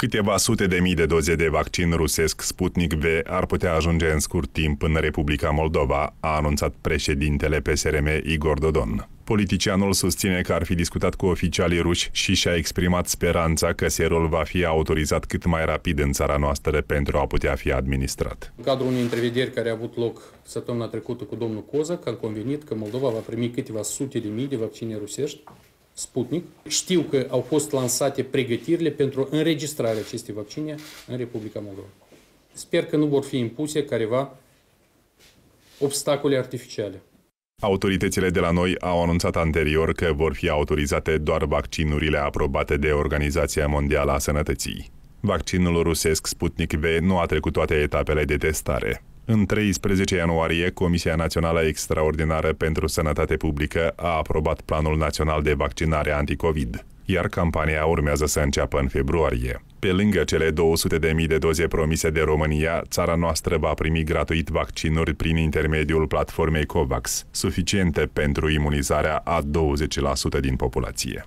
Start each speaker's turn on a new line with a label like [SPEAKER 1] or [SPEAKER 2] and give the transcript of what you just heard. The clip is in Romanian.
[SPEAKER 1] Câteva sute de mii de doze de vaccin rusesc Sputnik V ar putea ajunge în scurt timp în Republica Moldova, a anunțat președintele PSRM Igor Dodon. Politicianul susține că ar fi discutat cu oficialii ruși și și-a exprimat speranța că serul va fi autorizat cât mai rapid în țara noastră pentru a putea fi administrat.
[SPEAKER 2] În cadrul unei întrevederi care a avut loc săptămâna trecută cu domnul Cozac, am convenit că Moldova va primi câteva sute de mii de vaccine rusești Sputnik. Știu că au fost lansate pregătirile pentru înregistrarea acestei vaccine în Republica Moldova. Sper că nu vor fi impuse careva obstacole artificiale.
[SPEAKER 1] Autoritățile de la noi au anunțat anterior că vor fi autorizate doar vaccinurile aprobate de Organizația Mondială a Sănătății. Vaccinul rusesc Sputnik V nu a trecut toate etapele de testare. În 13 ianuarie, Comisia Națională Extraordinară pentru Sănătate Publică a aprobat Planul Național de Vaccinare Anticovid, iar campania urmează să înceapă în februarie. Pe lângă cele 200.000 de doze promise de România, țara noastră va primi gratuit vaccinuri prin intermediul platformei COVAX, suficiente pentru imunizarea a 20% din populație.